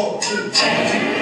four, two, ten.